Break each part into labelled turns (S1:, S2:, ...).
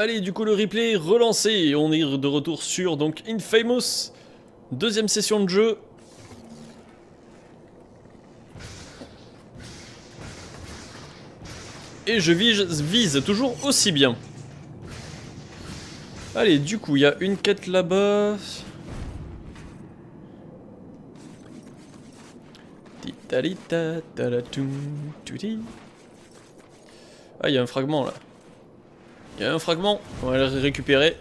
S1: Allez, du coup le replay est relancé on est de retour sur donc Infamous. Deuxième session de jeu. Et je vise, vise toujours aussi bien. Allez, du coup, il y a une quête là-bas. Ah, il y a un fragment là. Il y a un fragment, on va le récupérer.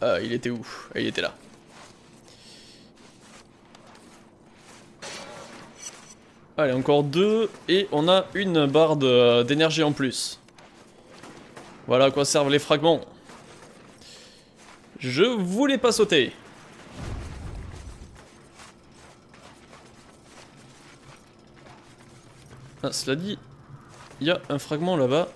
S1: Ah, il était où? Ah, Il était là. Allez, encore deux. Et on a une barre d'énergie en plus. Voilà à quoi servent les fragments. Je voulais pas sauter. Ah, cela dit, il y a un fragment là-bas.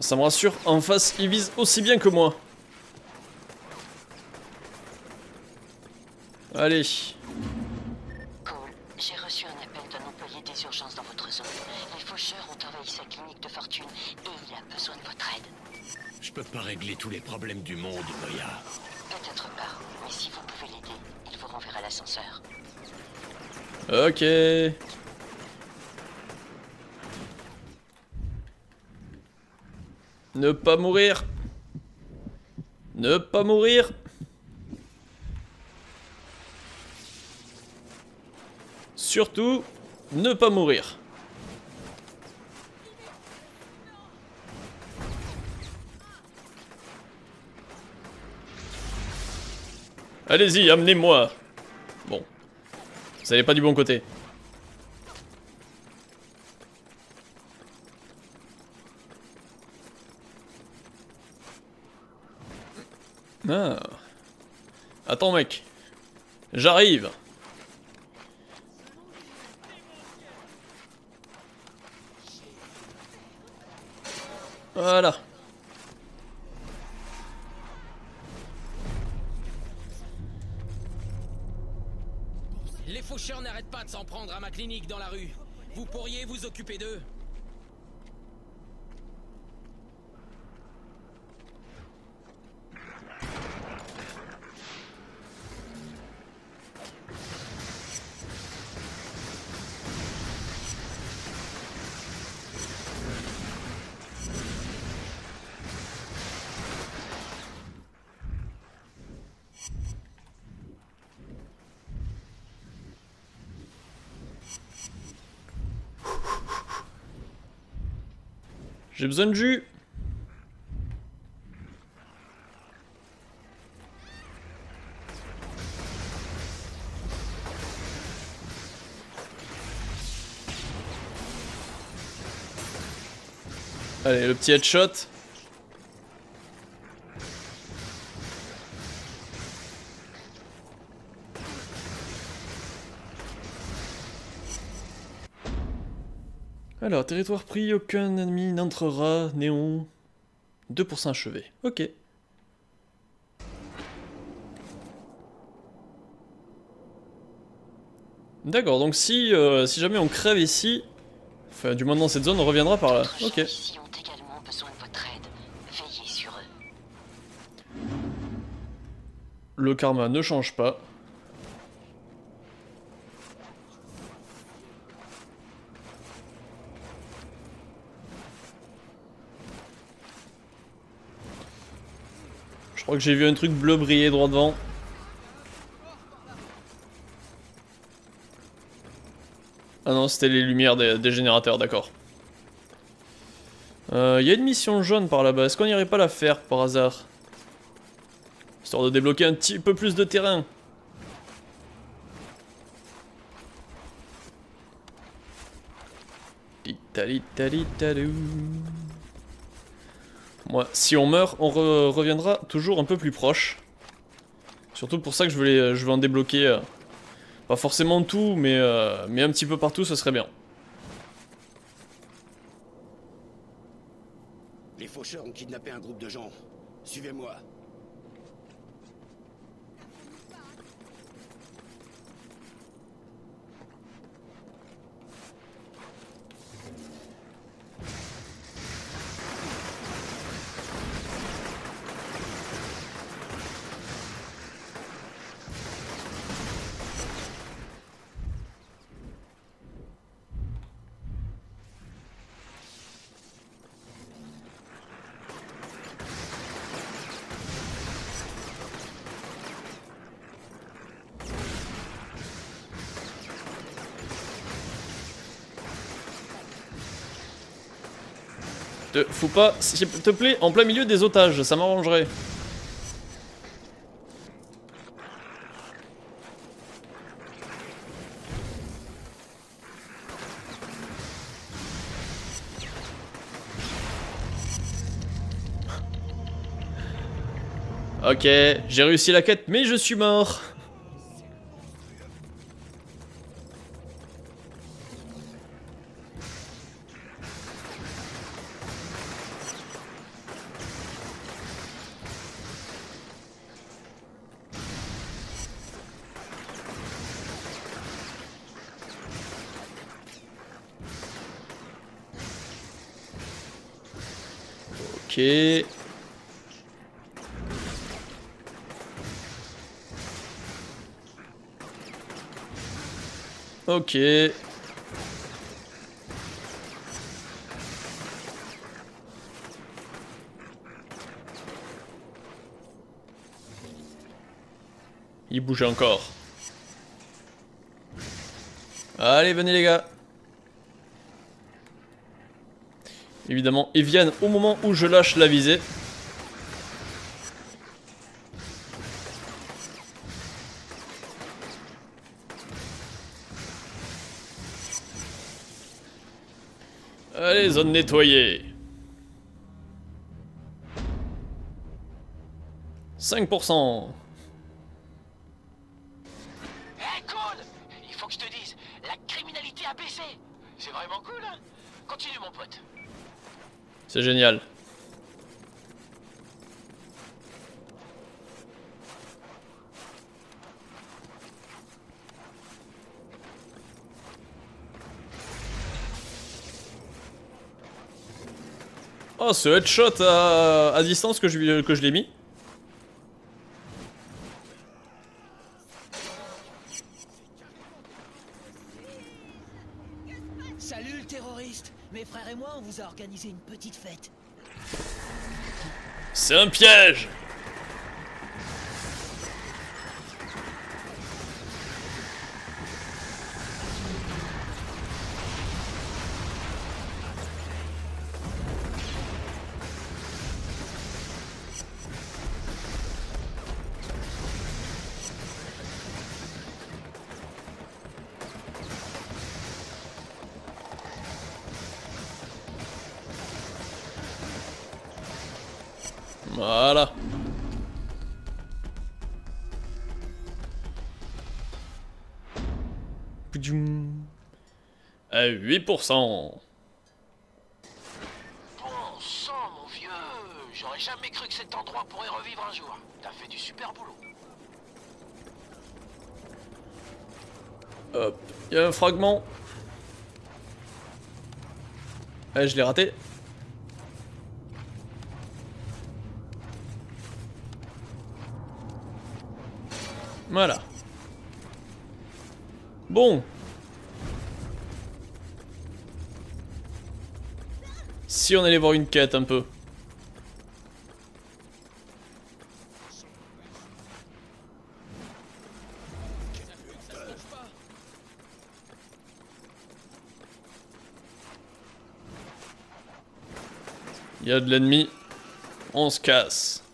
S1: Ça me rassure, en face, il vise aussi bien que moi. Allez.
S2: Reçu un appel d'un employé des urgences dans votre zone. Les faucheurs ont envahi sa clinique de fortune et il a besoin de votre aide.
S3: Je peux pas régler tous les problèmes du monde, Moya.
S2: Peut-être pas, mais si vous pouvez l'aider, il vous renverra l'ascenseur.
S1: Ok. Ne pas mourir. Ne pas mourir. Surtout, ne pas mourir. Allez-y, amenez-moi. Bon. Vous n'allez pas du bon côté. Ah. Attends mec. J'arrive. Voilà.
S4: Les faucheurs n'arrêtent pas de s'en prendre à ma clinique dans la rue. Vous pourriez vous occuper d'eux
S1: J'ai besoin de jus. Allez, le petit headshot. Alors, territoire pris, aucun ennemi n'entrera, néon. 2% achevé. Ok. D'accord, donc si, euh, si jamais on crève ici, enfin du moins dans cette zone, on reviendra par là. Ok. Le karma ne change pas. Crois que j'ai vu un truc bleu briller droit devant. Ah non, c'était les lumières des, générateurs, d'accord. Il euh, y a une mission jaune par là-bas. Est-ce qu'on n'irait pas la faire par hasard? Histoire de débloquer un petit peu plus de terrain. Moi, si on meurt, on reviendra toujours un peu plus proche. Surtout pour ça que je euh, veux, en débloquer. Euh, pas forcément tout, mais, euh, mais un petit peu partout, ce serait bien.
S5: Les faucheurs ont kidnappé un groupe de gens. Suivez-moi.
S1: Te, faut pas, s'il te plaît, en plein milieu des otages, ça m'arrangerait. Ok, j'ai réussi la quête, mais je suis mort. Ok. Ok. Il bouge encore. Allez, venez les gars. Évidemment, ils viennent au moment où je lâche la visée. Allez, zone nettoyée. 5%.
S6: Hé, cool Il faut que je te dise, la criminalité a baissé. C'est vraiment cool, hein Continue, mon pote.
S1: C'est génial. Oh, ce headshot à, à distance que je, que je l'ai mis.
S7: Salut le terroriste Mes frères et moi, on vous a organisé une petite fête.
S1: C'est un piège À 8%.
S6: Bon sang, mon vieux J'aurais jamais cru que cet endroit pourrait revivre un jour. T'as fait du super boulot.
S1: Hop, il y a un fragment. Eh, je l'ai raté. Voilà. Bon. Si on allait voir une quête un peu. Il y a de l'ennemi. On se casse.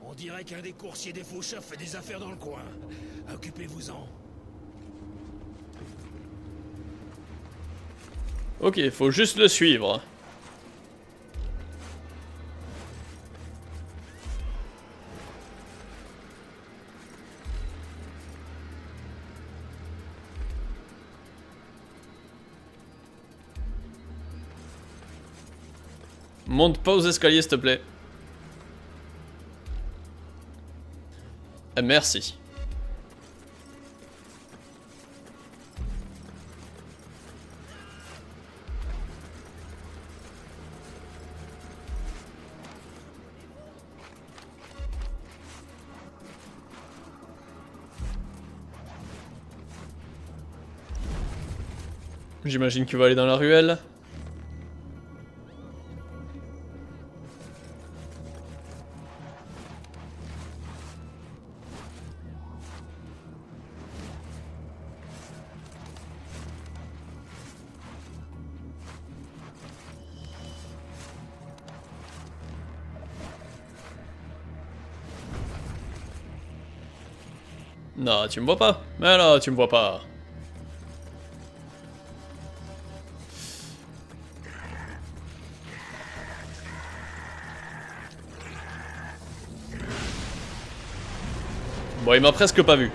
S3: On dirait qu'un des coursiers des faucheurs fait des affaires dans le coin. Occupez-vous-en.
S1: Ok, faut juste le suivre. Monte pas aux escaliers, s'il te plaît. Euh, merci. J'imagine qu'il va aller dans la ruelle. Tu me vois pas. Mais non, tu me vois pas. Bon, il m'a presque pas vu.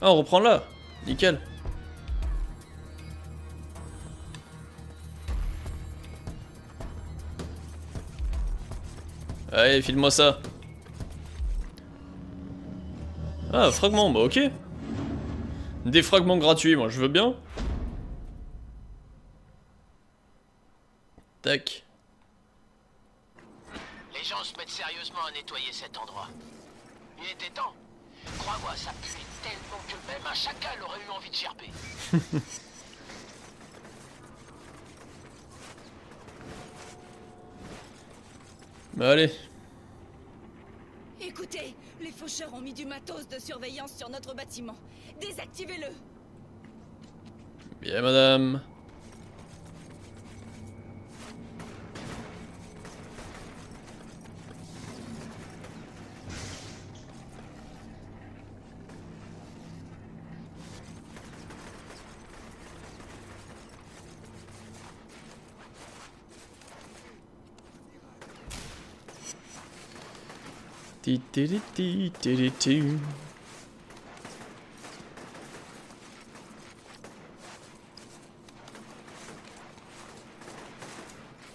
S1: Ah, on reprend là. Nickel. Allez, file-moi ça. Ah, fragment, bah ok. Des fragments gratuits, moi je veux bien. Tac.
S6: Les gens se mettent sérieusement à nettoyer cet endroit. Il était temps. Crois-moi, ça puait tellement que même un chacal aurait eu envie de gerber.
S1: Bah allez.
S8: Écoutez, les faucheurs ont mis du matos de surveillance sur notre bâtiment. Désactivez-le
S1: Bien, madame.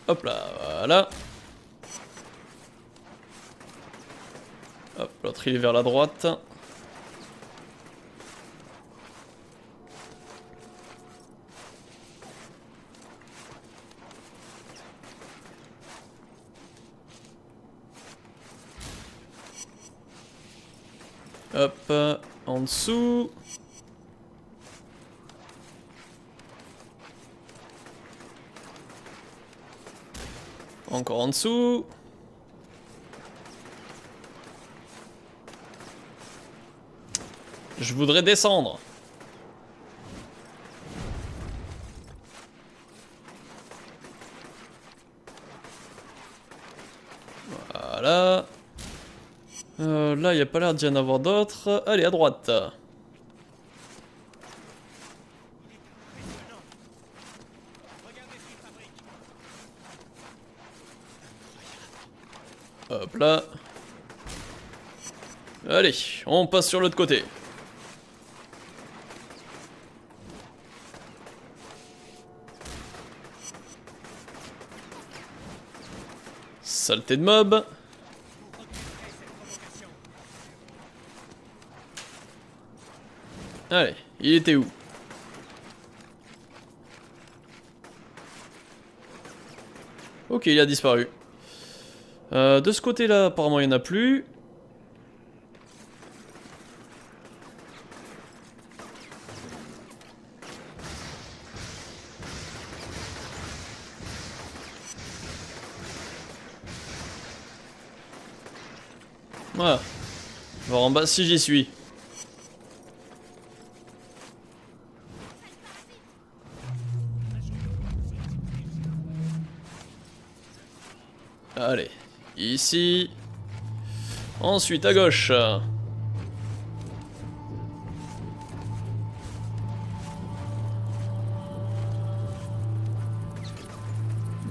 S1: Hop là, voilà. Hop, l'autre il est vers la droite. Hop, en dessous. Encore en dessous. Je voudrais descendre. Voilà. Euh, là, il n'y a pas l'air d'y en avoir d'autres. Allez, à droite. Hop là. Allez, on passe sur l'autre côté. Saleté de mob. Allez, il était où? Ok, il a disparu. Euh, de ce côté-là, apparemment, il n'y en a plus. Voilà. Voir en bas si j'y suis. ici. Ensuite, à gauche.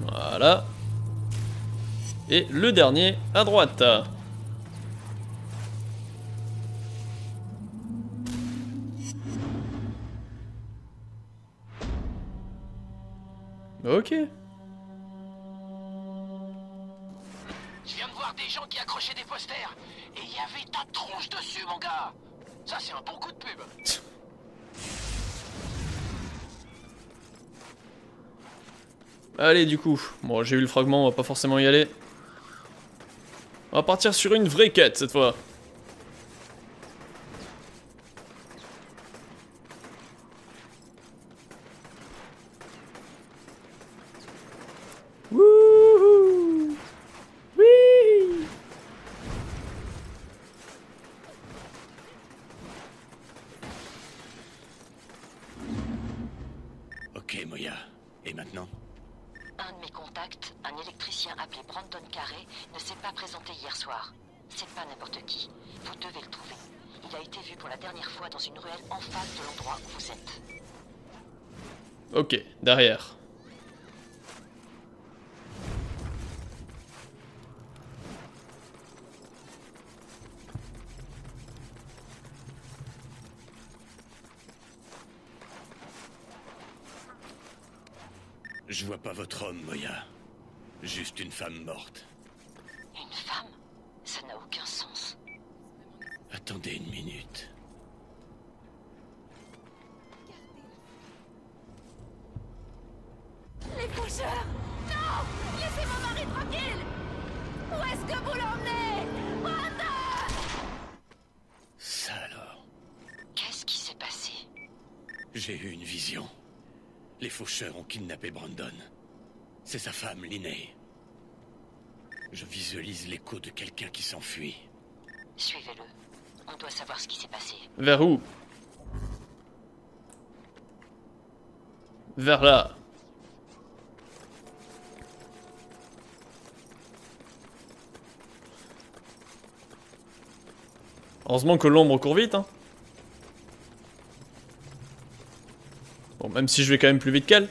S1: Voilà. Et le dernier à droite. Ok. Allez, du coup. Bon, j'ai eu le fragment, on va pas forcément y aller. On va partir sur une vraie quête, cette fois.
S2: C'est
S3: sa femme, Linnée. Je visualise l'écho de quelqu'un qui s'enfuit.
S2: Suivez-le. On doit savoir ce qui s'est passé.
S1: Vers où? Vers là. Heureusement que l'ombre court vite. Hein. Bon, même si je vais quand même plus vite qu'elle.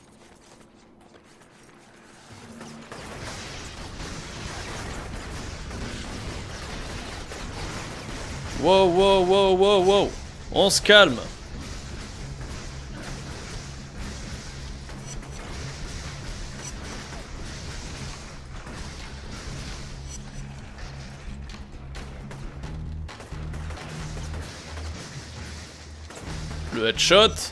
S1: Wow, wow, wow, wow, wow. On se calme. Le headshot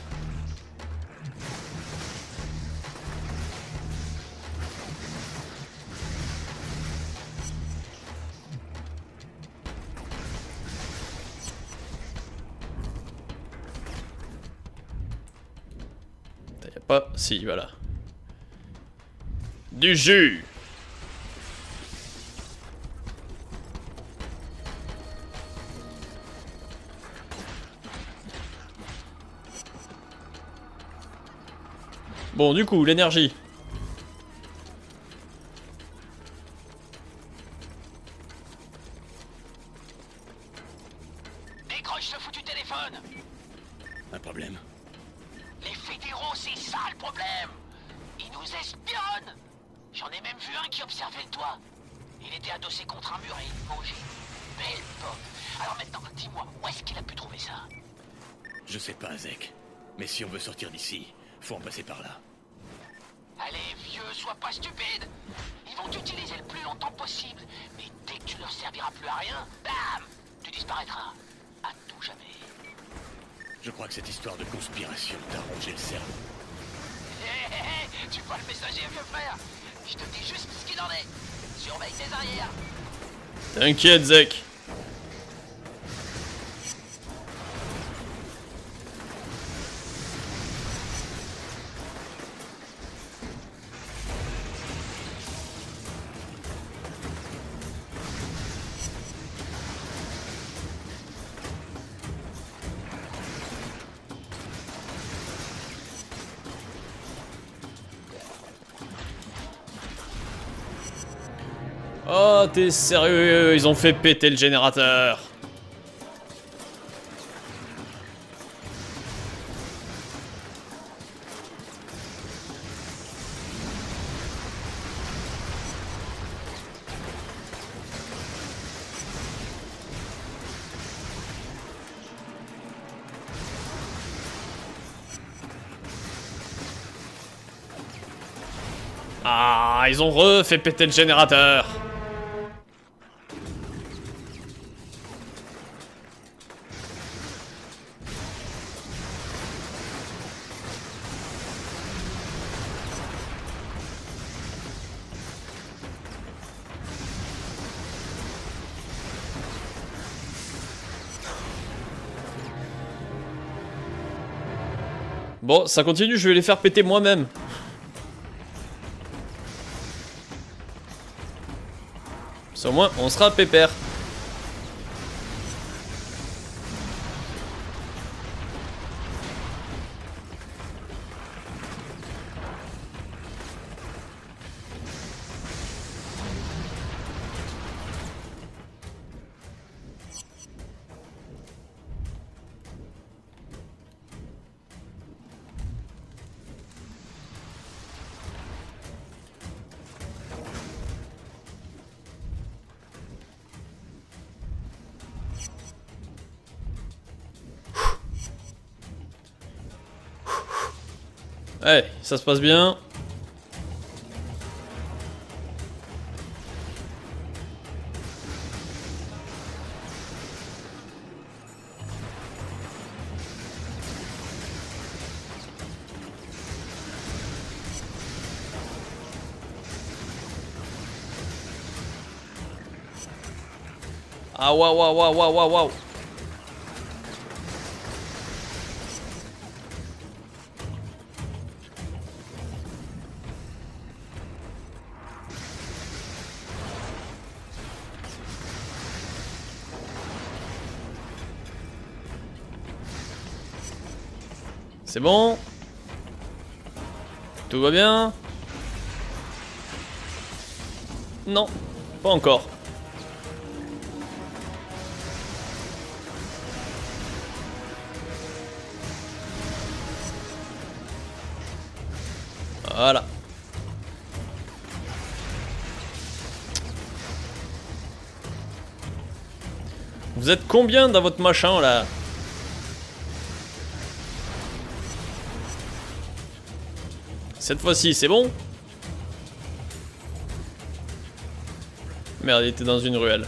S1: pas. Si, voilà. Du jus Bon, du coup, l'énergie. Thank you, Oh, t'es sérieux Ils ont fait péter le générateur. Ah, ils ont refait péter le générateur. Bon, ça continue, je vais les faire péter moi-même. Au moins, on sera pépère. Allez, ça se passe bien. Ah waouh waouh waouh waouh waouh C'est bon Tout va bien Non, pas encore. Voilà. Vous êtes combien dans votre machin là? Cette fois-ci, c'est bon Merde, il était dans une ruelle.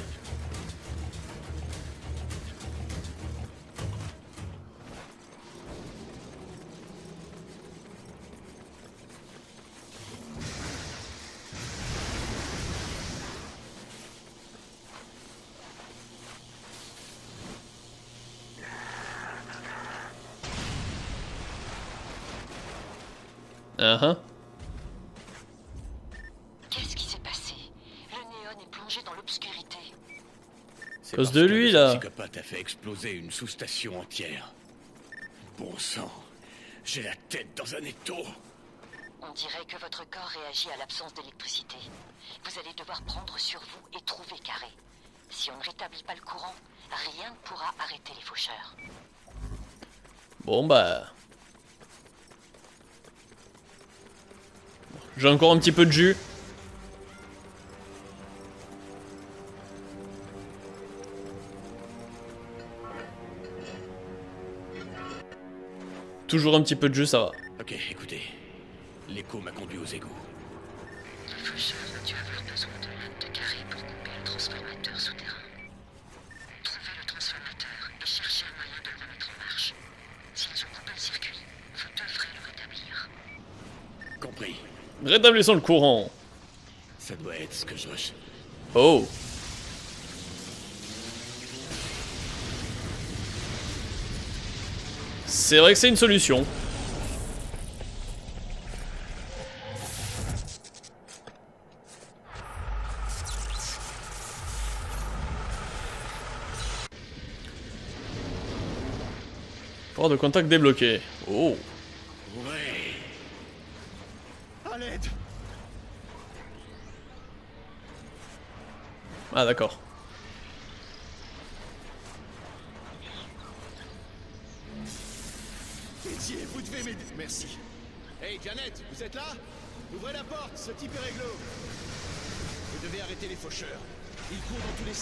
S1: Cause de
S3: que
S1: lui,
S3: le
S1: là.
S3: psychopathe a fait exploser une sous-station entière. Bon sang, j'ai la tête dans un étau.
S2: On dirait que votre corps réagit à l'absence d'électricité. Vous allez devoir prendre sur vous et trouver Carré. Si on ne rétablit pas le courant, rien ne pourra arrêter les faucheurs.
S1: Bon bah... J'ai encore un petit peu de jus. Toujours un petit peu de jus, ça va.
S3: Ok, écoutez. L'écho m'a conduit aux égouts.
S2: Les faucheurs ont dû avoir besoin de l'aide de Carré pour couper le transformateur souterrain. Trouvez le transformateur et cherchez un moyen de le remettre en marche. S'ils ont coupé le circuit, vous devrez le rétablir.
S3: Compris.
S1: Rétablissons le courant.
S3: Ça doit être ce que je recherche.
S1: Oh. C'est vrai que c'est une solution. Port de contact débloqué. Oh. Ah d'accord.
S5: Pitié, vous devez m'aider. Merci.
S9: Hey Janet, vous êtes là Ouvrez la porte, ce type est réglo. Vous devez arrêter les faucheurs. Ils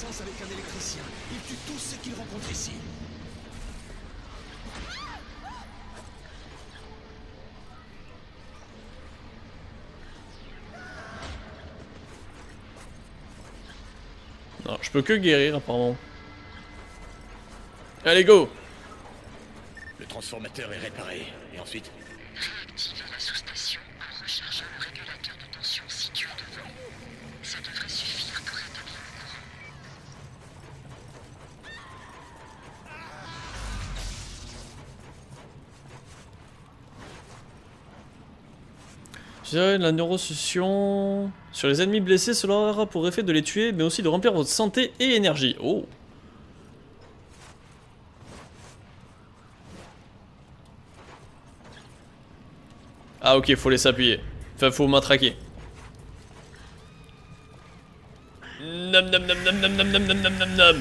S9: avec un électricien. Ils tuent tous ceux qu'ils rencontrent ici.
S1: Non, je peux que guérir apparemment. Allez, go
S3: Le transformateur est réparé. Et ensuite
S2: Réactivez la sous-station en rechargeant le régulateur de tension situé devant. Ça devrait suffire pour rétablir le courant.
S1: Gérer la neurosession sur les ennemis blessés, cela aura pour effet de les tuer, mais aussi de remplir votre santé et énergie. Oh Ah ok, faut les appuyer. Enfin, faut matraquer. Nam nam nam nam nam nam nam nam nam nam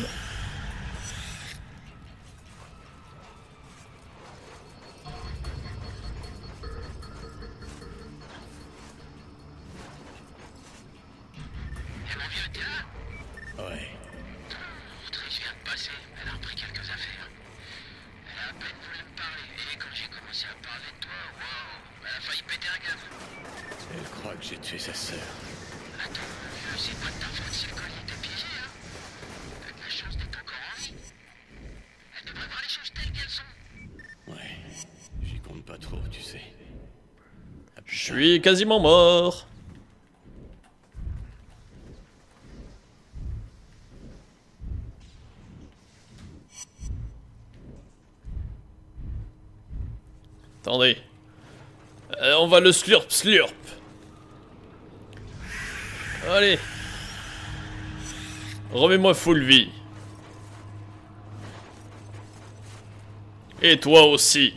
S1: suis quasiment mort. Attendez. Euh, on va le slurp slurp. Allez. Remets-moi full vie. Et toi aussi.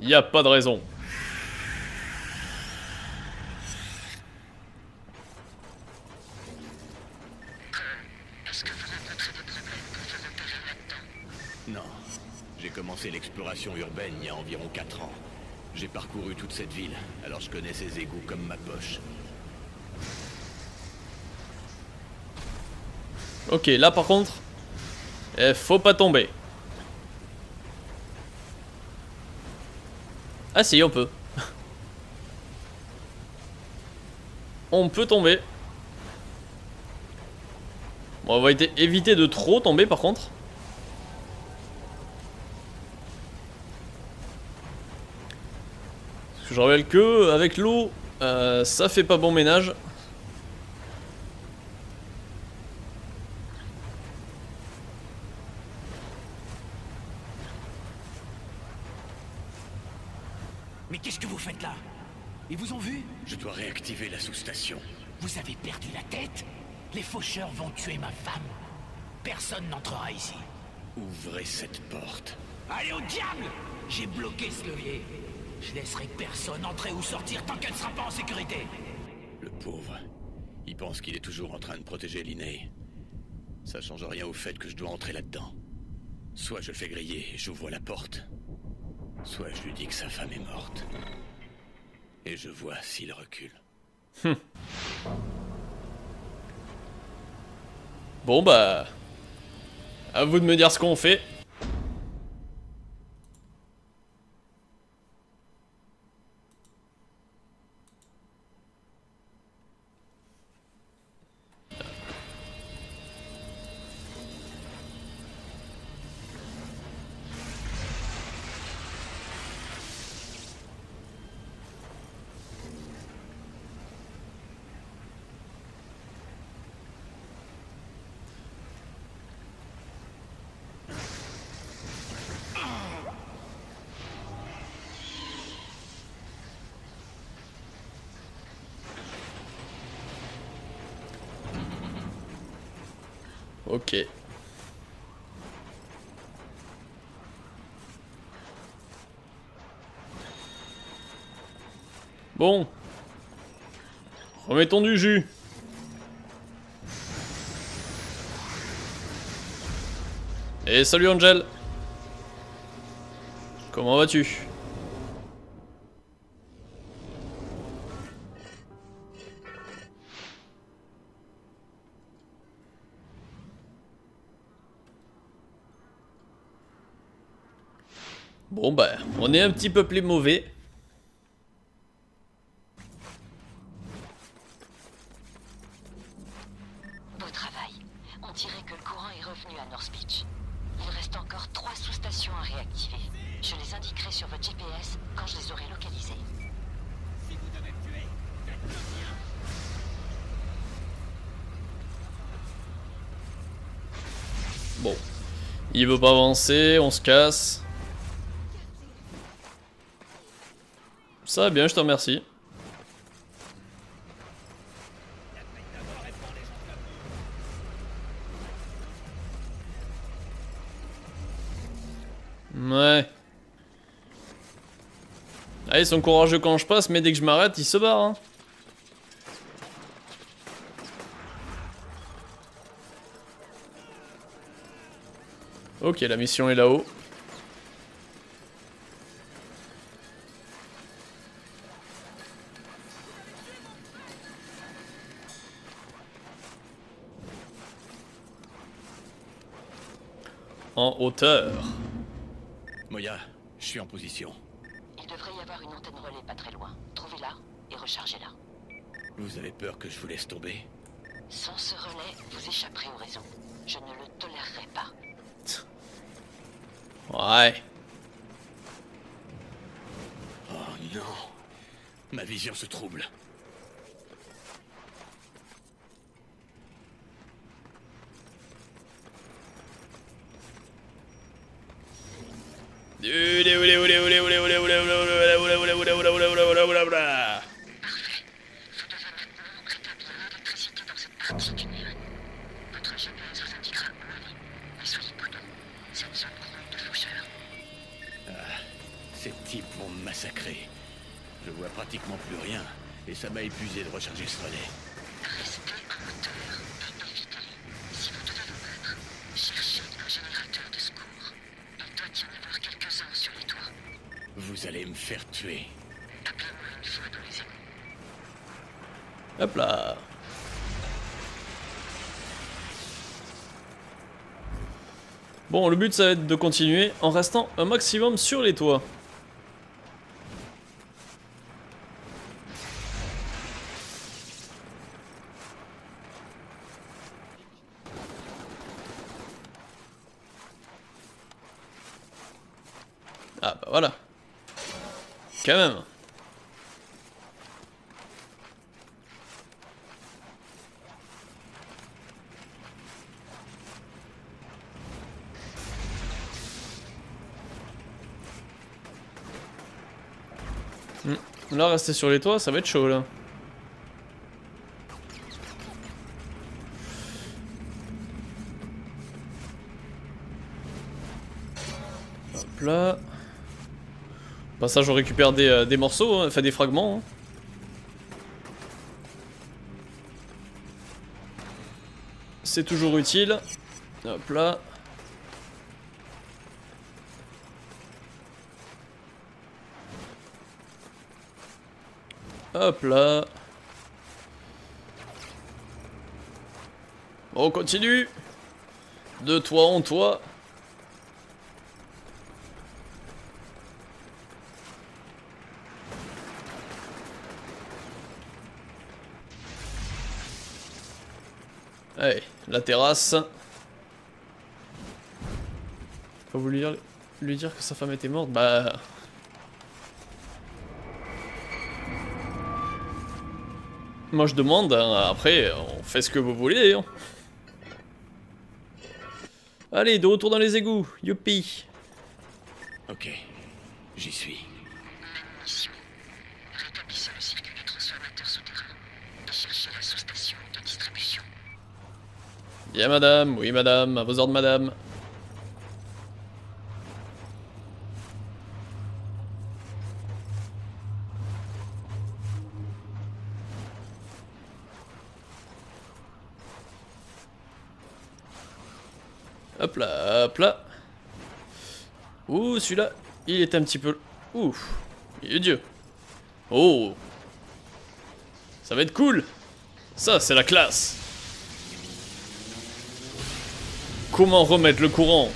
S1: Y a pas de raison.
S6: Est-ce que vous rencontrez des problèmes pour vous repérer là-dedans
S3: Non. J'ai commencé urbaine il y a environ 4 ans. J'ai parcouru toute cette ville, alors je connais ses égouts comme ma poche.
S1: Ok, là par contre, eh, faut pas tomber. Ah si, on peut. on peut tomber. Bon, on va éviter de trop tomber par contre. Que je rappelle que avec l'eau, euh, ça fait pas bon ménage.
S7: Mais qu'est-ce que vous faites là? Ils vous ont vu?
S3: Je dois réactiver la sous-station.
S7: Vous avez perdu la tête? Les faucheurs vont tuer ma femme. Personne n'entrera ici.
S3: Ouvrez cette porte.
S7: Allez au diable J'ai bloqué ce levier. Je laisserai personne entrer ou sortir tant qu'elle ne sera pas en sécurité.
S3: Le pauvre. Il pense qu'il est toujours en train de protéger Linné. Ça change rien au fait que je dois entrer là-dedans. Soit je le fais griller et j'ouvre la porte. Soit je lui dis que sa femme est morte. Et je vois s'il recule.
S1: Bon bah... À vous de me dire ce qu'on fait. Ok. Bon. Remettons du jus. Et salut Angel. Comment vas-tu? Bon bah, on est un petit peu plus mauvais.
S2: Beau travail. On dirait que le courant est revenu à North Beach. Il reste encore trois sous-stations à réactiver. Je les indiquerai sur votre GPS quand je les aurai localisées.
S1: Bon. Il veut pas avancer, on se casse. Ça va bien, je te remercie. Ouais. Ah, ils sont courageux quand je passe, mais dès que je m'arrête, ils se barrent. Hein. Ok, la mission est là-haut. En hauteur.
S3: Moya, je suis en position.
S2: Il devrait y avoir une antenne relais pas très loin. Trouvez-la et rechargez-la.
S3: Vous avez peur que je vous laisse tomber?
S2: Sans ce relais, vous échapperez au réseau. Je ne le tolérerai pas.
S1: Ouais.
S3: Oh non. Ma vision se trouble.
S2: Votre GPS vous indiquera où aller. Mais soyez prudents. C'est une zone courante de faucheurs.
S3: Ces types vont me massacrer. Je vois pratiquement plus rien. Et ça m'a épuisé de recharger ce relais.
S2: Restez en hauteur et évitez-les. Si vous devez vous battre, cherchez un générateur de secours. Il doit y en avoir quelques-uns sur les toits.
S3: Vous allez me faire tuer.
S1: Hop là. Bon, le but ça va être de continuer en restant un maximum sur les toits. Ah bah voilà. Quand même. Hmm. Là, rester sur les toits, ça va être chaud là. Hop là. Au Passage, on récupère des, euh, morceaux, hein, enfin des fragments. hein. C'est toujours utile. Hop là. Hop là. On continue. De toi en toi. Allez, la terrasse. Faut vous lui dire, lui dire que sa femme était morte Bah... Moi je demande, hein, après on fait ce que vous voulez. hein. Allez, de retour dans les égouts, youpi
S3: Ok, j'y suis.
S2: Mission. Rétablissez le circuit du transformateur souterrain et cherchez la sous-station de distribution.
S1: Bien madame, oui madame, à vos ordres madame. Hop là, hop là. Ouh, celui-là, il est un petit peu... Ouf, il est Dieu. Oh. Ça va être cool. Ça, c'est la classe. Comment remettre le courant?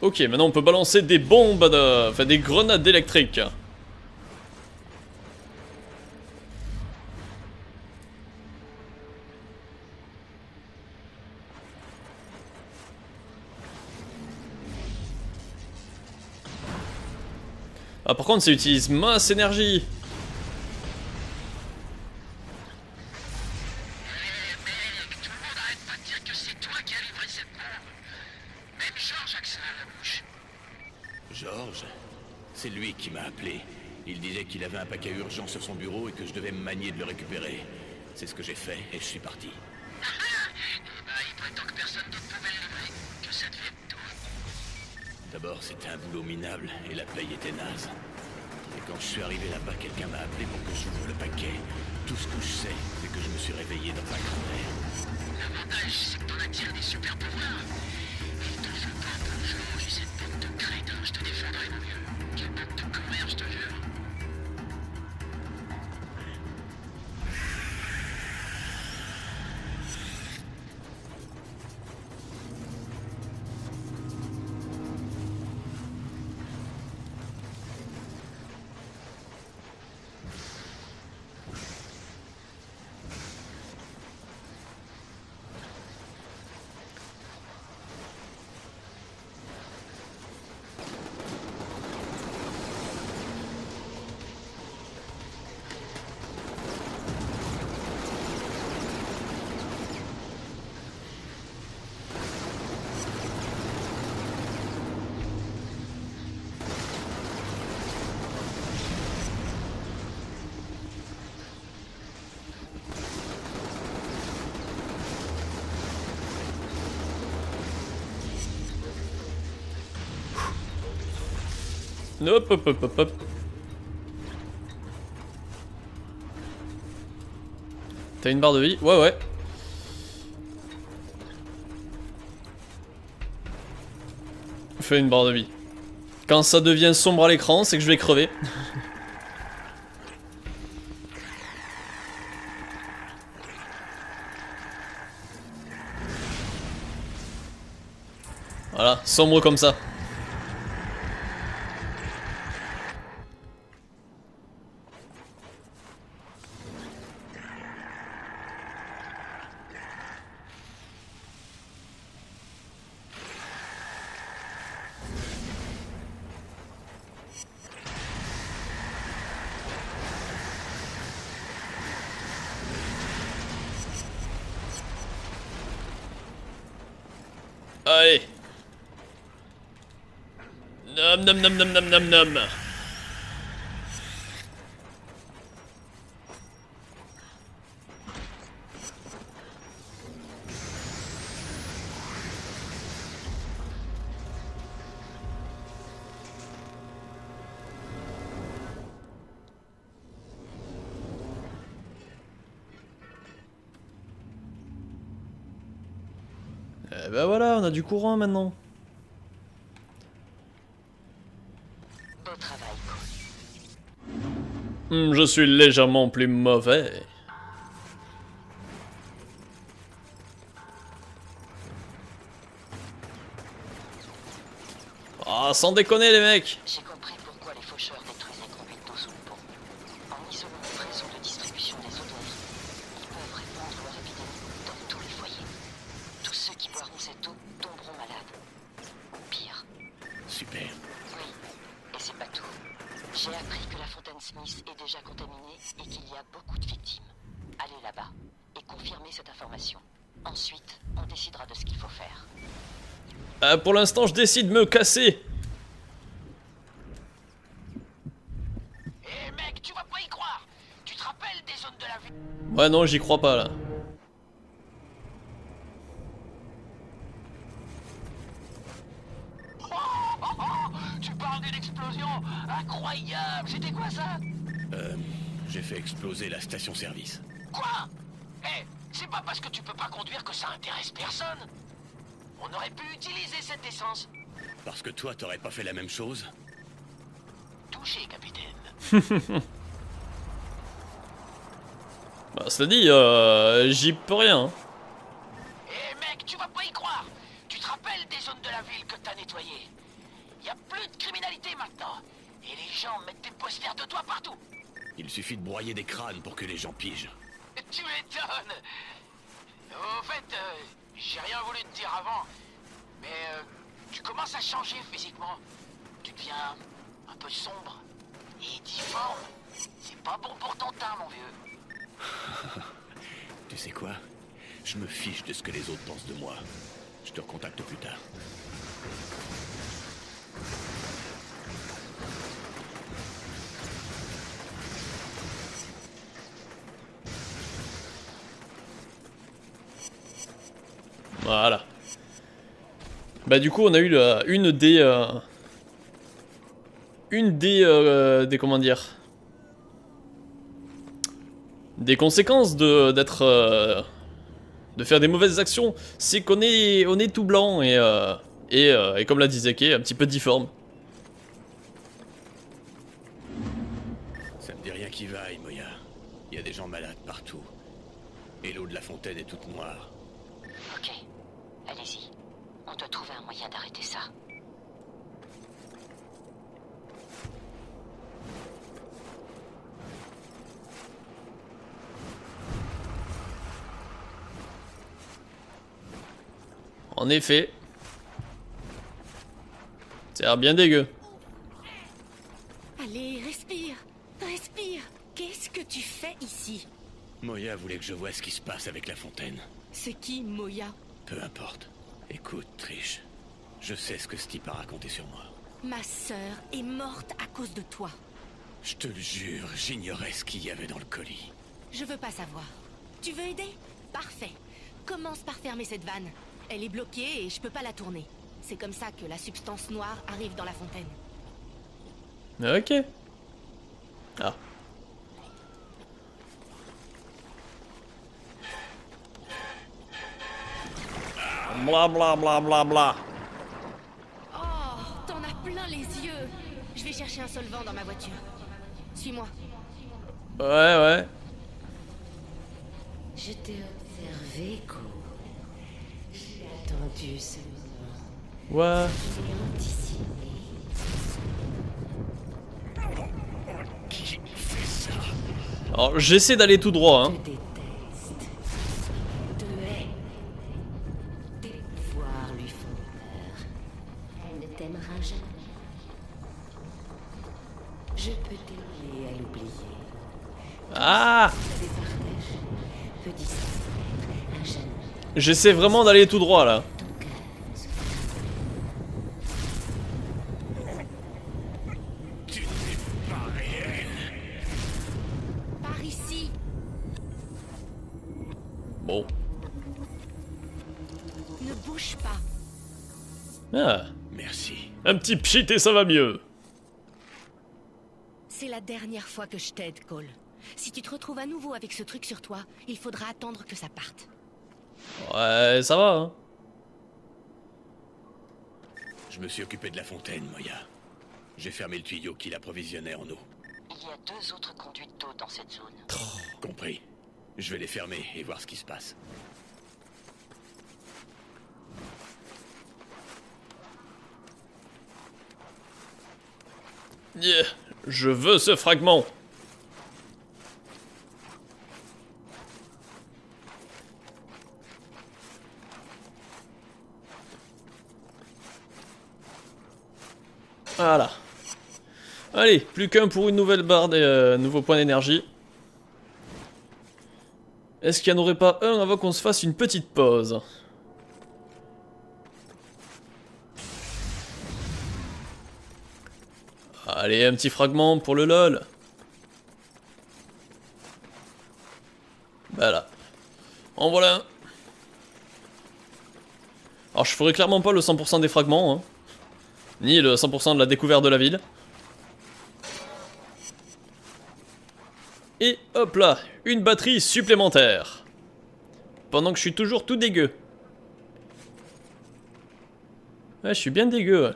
S1: Ok, maintenant on peut balancer des bombes, de... enfin des grenades électriques. Ah par contre ça utilise masse énergie.
S6: Georges
S3: C'est lui qui m'a appelé. Il disait qu'il avait un paquet urgent sur son bureau et que je devais me manier de le récupérer. C'est ce que j'ai fait et je suis parti. C'était un boulot minable et la paye était naze. Et quand je suis arrivé là-bas, quelqu'un m'a appelé pour que j'ouvre le paquet. Tout ce que je sais, c'est que je me suis réveillé dans un grand-mère.
S1: Hop hop hop hop hop. T'as une barre de vie Ouais ouais. Fais une barre de vie. Quand ça devient sombre à l'écran, c'est que je vais crever. voilà, sombre comme ça. Allez. Nom nom nom nom nom nom nom. Du courant maintenant. Hmm, je suis légèrement plus mauvais. Ah, sans déconner les mecs
S2: J'ai compris pourquoi les faucheurs détruisaient conduite d'eau sous le pont. En isolant le réseau de distribution des eaux d'eau, ils peuvent répandre leur épidémie dans tous les foyers. Tous ceux qui boiront cette eau tomberont malades. Ou pire.
S3: Super.
S2: Oui, et c'est pas tout. J'ai appris que la fontaine Smith est déjà contaminée et qu'il y a beaucoup de victimes. Allez là-bas et confirmez cette information. Ensuite, on décidera de ce qu'il faut faire.
S1: Ah, Pour l'instant, je décide de me casser.
S6: Eh mec, tu vas pas y croire. Tu te rappelles des zones de la
S1: Ouais, non, j'y crois pas là.
S6: Oh une explosion. Incroyable. C'était quoi ça?
S3: Euh, j'ai fait exploser la station-service.
S6: Quoi? Eh, c'est pas parce que tu peux pas conduire que ça intéresse personne On aurait pu utiliser cette essence.
S3: Parce que toi, t'aurais pas fait la même chose
S6: Touché, capitaine.
S1: Bah, cela dit, euh, j'y peux rien. hein.
S6: Eh mec, tu vas pas y croire Tu te rappelles des zones de la ville que t'as nettoyées Y a plus de criminalité maintenant. Et les gens mettent des posters de toi partout.
S3: Il suffit de broyer des crânes pour que les gens pigent.
S6: Tu m'étonnes Au fait, euh, j'ai rien voulu te dire avant, mais euh, tu commences à changer physiquement. Tu deviens un peu sombre et difforme. C'est pas bon pour ton teint, mon vieux.
S3: Tu sais quoi? Je me fiche de ce que les autres pensent de moi. Je te recontacte plus tard.
S1: Voilà. Bah du coup on a eu la- une des... euh, une des... euh, des comment dire Des conséquences de d'être... euh, de faire des mauvaises actions, c'est qu'on est, on est tout blanc et, euh, et, et comme l'a dit Zeke, un petit peu difforme.
S3: Ça me dit rien qui vaille, Moya. Il y a des gens malades partout. Et l'eau de la fontaine est toute noire.
S2: Ok, allez-y. On doit trouver un moyen d'arrêter ça.
S1: En effet. Ça a l'air bien dégueu.
S10: Allez, respire. Respire. Qu'est-ce que tu fais ici?
S3: Moya voulait que je voie ce qui se passe avec la fontaine.
S10: C'est qui Moya?
S3: Peu importe. Écoute, Trish. Je sais ce que ce type a raconté sur moi.
S10: Ma sœur est morte à cause de toi.
S3: Je te le jure, j'ignorais ce qu'il y avait dans le colis.
S10: Je veux pas savoir. Tu veux aider? Parfait. Commence par fermer cette vanne. Elle est bloquée et je peux pas la tourner. C'est comme ça que la substance noire arrive dans la fontaine.
S1: Ok. Ah. Bla bla bla bla bla.
S10: Oh, t'en as plein les yeux. Je vais chercher un solvant dans ma voiture. Suis-moi.
S1: Ouais, ouais.
S11: Je t'ai observé, Ko. J'ai attendu ce moment.
S1: Ouais. Alors, j'essaie d'aller tout droit, hein. J'essaie vraiment d'aller tout droit, là.
S11: Ton cœur se
S3: Tu n'es pas réel.
S10: Par ici.
S1: Bon.
S10: Ne bouge pas.
S1: Ah.
S3: Merci.
S1: Un petit pchit et ça va mieux.
S10: C'est la dernière fois que je t'aide, Cole. Si tu te retrouves à nouveau avec ce truc sur toi, il faudra attendre que ça parte.
S1: Ouais, ça va, hein.
S3: Je me suis occupé de la fontaine, Moya. J'ai fermé le tuyau qui l'approvisionnait en eau.
S2: Il y a deux autres conduites d'eau dans cette zone.
S3: Compris. Je vais les fermer et voir ce qui se passe.
S1: Yeah. Je veux ce fragment. Voilà. Allez, plus qu'un pour une nouvelle barre de euh, nouveau point d'énergie. Est-ce qu'il n'y en aurait pas un avant qu'on se fasse une petite pause? Allez, un petit fragment pour le LOL. Voilà. En voilà un. Alors je ferai clairement pas le 100% des fragments. Hein. Ni le 100% de la découverte de la ville. Et hop là, une batterie supplémentaire. Pendant que je suis toujours tout dégueu. Ouais, je suis bien dégueu.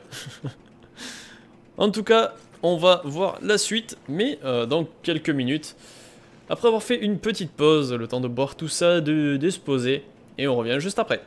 S1: en tout cas, on va voir la suite, mais euh, dans quelques minutes. Après avoir fait une petite pause, le temps de boire tout ça, de se poser, et on revient juste après.